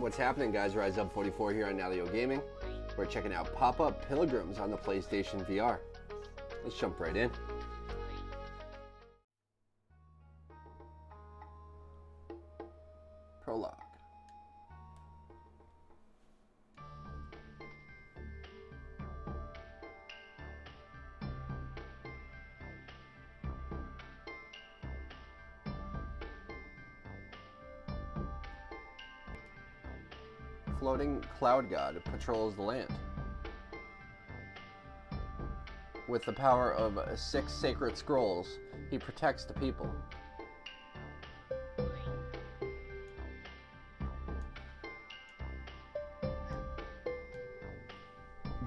What's happening, guys? Rise Up 44 here on Nalyo Gaming. We're checking out Pop Up Pilgrims on the PlayStation VR. Let's jump right in. Prologue. Floating cloud god patrols the land. With the power of six sacred scrolls, he protects the people.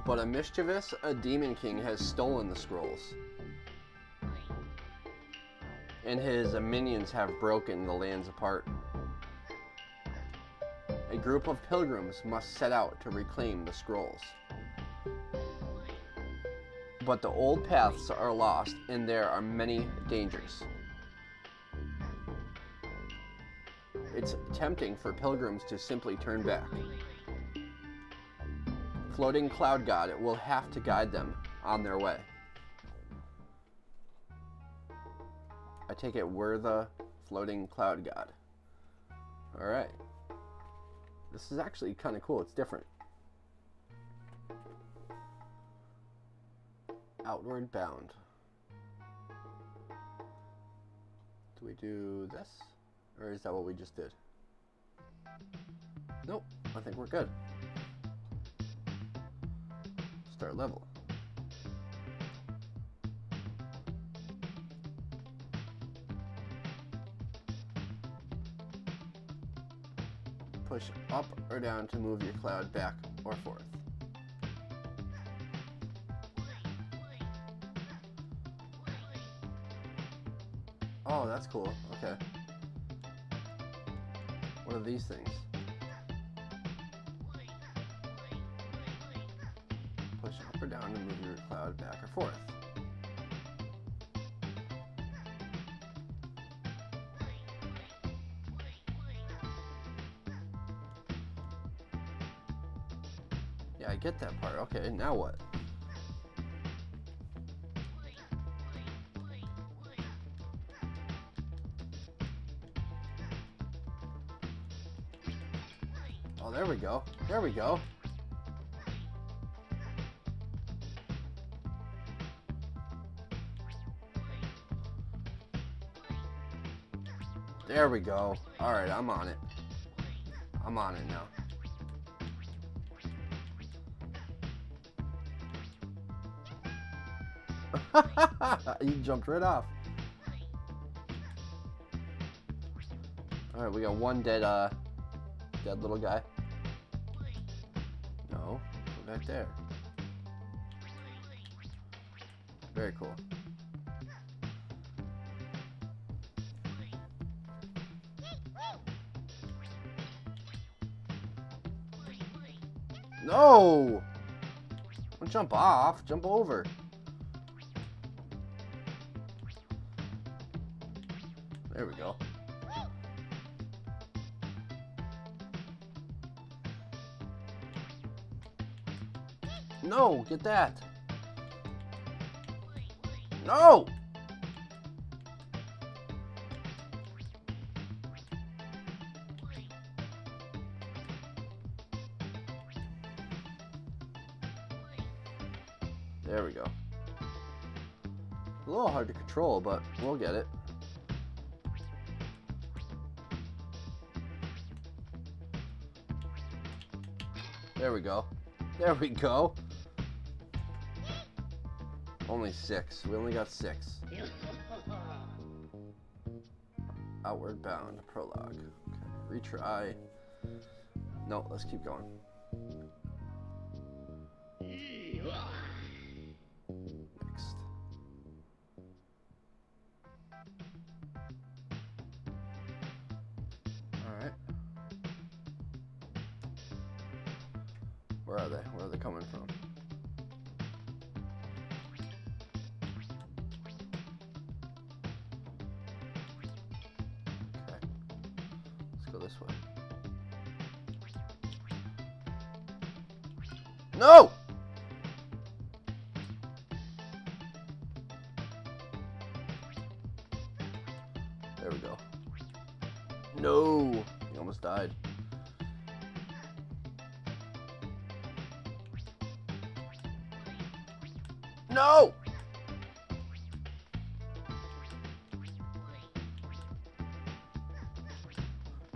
But a mischievous, a demon king has stolen the scrolls. And his minions have broken the lands apart. Group of pilgrims must set out to reclaim the scrolls. But the old paths are lost, and there are many dangers. It's tempting for pilgrims to simply turn back. Floating Cloud God will have to guide them on their way. I take it we're the Floating Cloud God. Alright. This is actually kind of cool. It's different. Outward Bound. Do we do this? Or is that what we just did? Nope. I think we're good. Start level. Push up or down to move your cloud back or forth. Oh, that's cool. Okay. What are these things? Push up or down to move your cloud back or forth. Get that part. Okay, now what? Oh, there we go. There we go. There we go. Alright, I'm on it. I'm on it now. you jumped right off. Alright, we got one dead, uh, dead little guy. No, go back there. Very cool. No! Don't jump off, jump over. There we go. No, get that. No! There we go. A little hard to control, but we'll get it. There we go. There we go. Only six. We only got six. Outward bound. Prologue. Okay. Retry. No, let's keep going. Where are they? Where are they coming from? Okay. Let's go this way. No!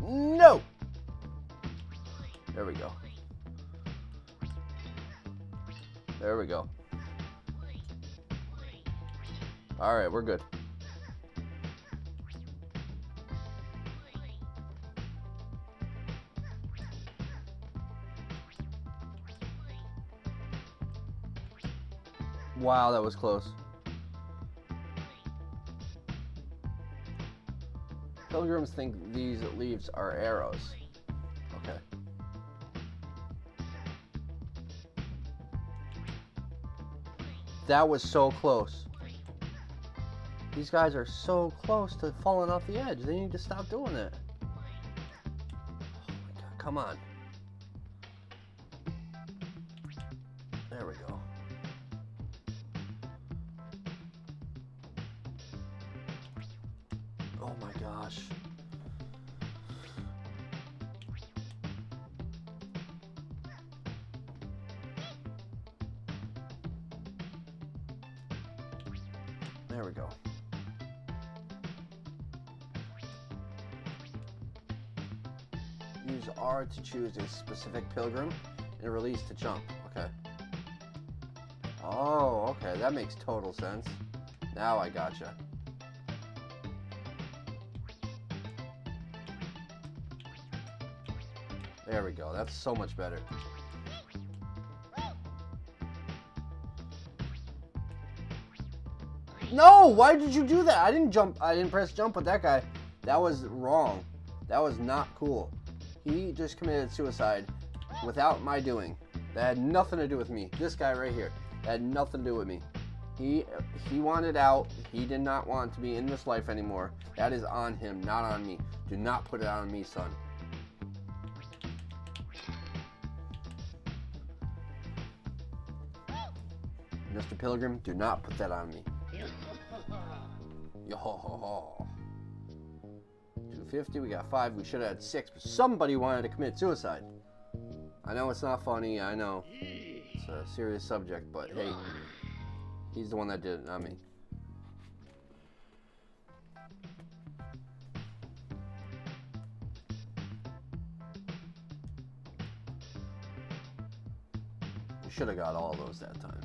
No! There we go. There we go. Alright, we're good. Wow, that was close. Pilgrims think these leaves are arrows. Okay. That was so close. These guys are so close to falling off the edge. They need to stop doing that. Oh my god, come on. Oh my gosh. There we go. Use R to choose a specific pilgrim and release to jump. Okay. Oh, okay. That makes total sense. Now I gotcha. There we go. That's so much better. No! Why did you do that? I didn't jump. I didn't press jump with that guy. That was wrong. That was not cool. He just committed suicide without my doing. That had nothing to do with me. This guy right here. That had nothing to do with me. He he wanted out. He did not want to be in this life anymore. That is on him, not on me. Do not put it on me, son. Mr. Pilgrim, do not put that on me. Yo ho ho ho. 250, we got five. We should have had six, but somebody wanted to commit suicide. I know it's not funny. I know it's a serious subject, but hey, he's the one that did it, not me. We should have got all those that time.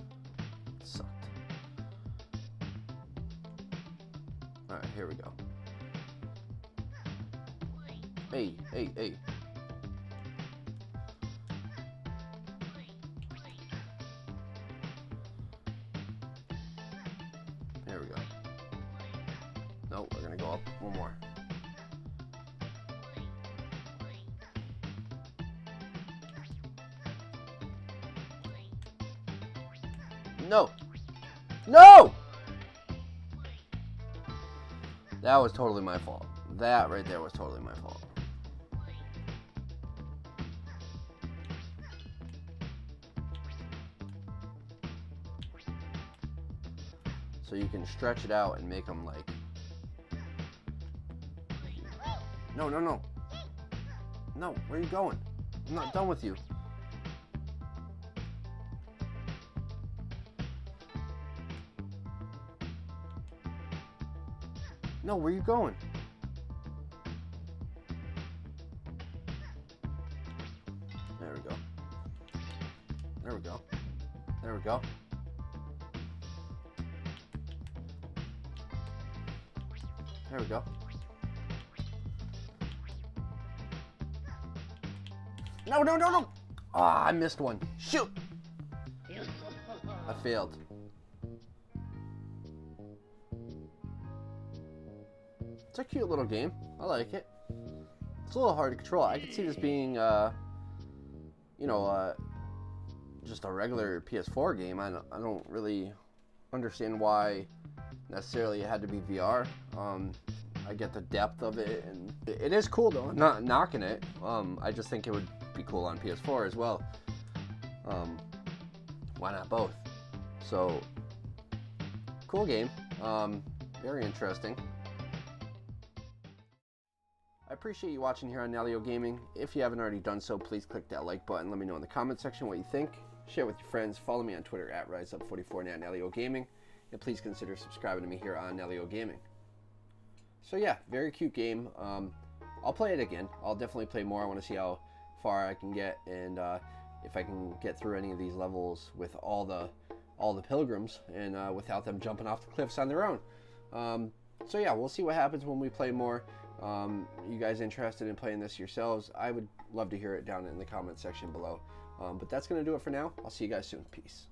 Alright, here we go. Hey, hey, hey. There we go. No, we're gonna go up one more. No! No! That was totally my fault. That right there was totally my fault. So you can stretch it out and make them like. No, no, no. No, where are you going? I'm not done with you. No, where are you going? There we go. There we go. There we go. There we go. No, no, no, no! Ah, I missed one. Shoot! I failed. It's a cute little game. I like it. It's a little hard to control. I could see this being, uh, you know, uh, just a regular PS4 game. I don't, I don't really understand why necessarily it had to be VR. Um, I get the depth of it, and it is cool though. I'm not knocking it. Um, I just think it would be cool on PS4 as well. Um, why not both? So, cool game. Um, very interesting. I appreciate you watching here on Nalyo Gaming. If you haven't already done so, please click that like button. Let me know in the comment section what you think. Share with your friends. Follow me on Twitter at RiseUp44 and at Nalyo Gaming. And please consider subscribing to me here on Nalyo Gaming. So yeah, very cute game. Um, I'll play it again. I'll definitely play more. I want to see how far I can get and uh, if I can get through any of these levels with all the all the pilgrims and uh, without them jumping off the cliffs on their own. Um, so yeah, we'll see what happens when we play more. Um, you guys interested in playing this yourselves? I would love to hear it down in the comment section below. Um, but that's going to do it for now. I'll see you guys soon. Peace.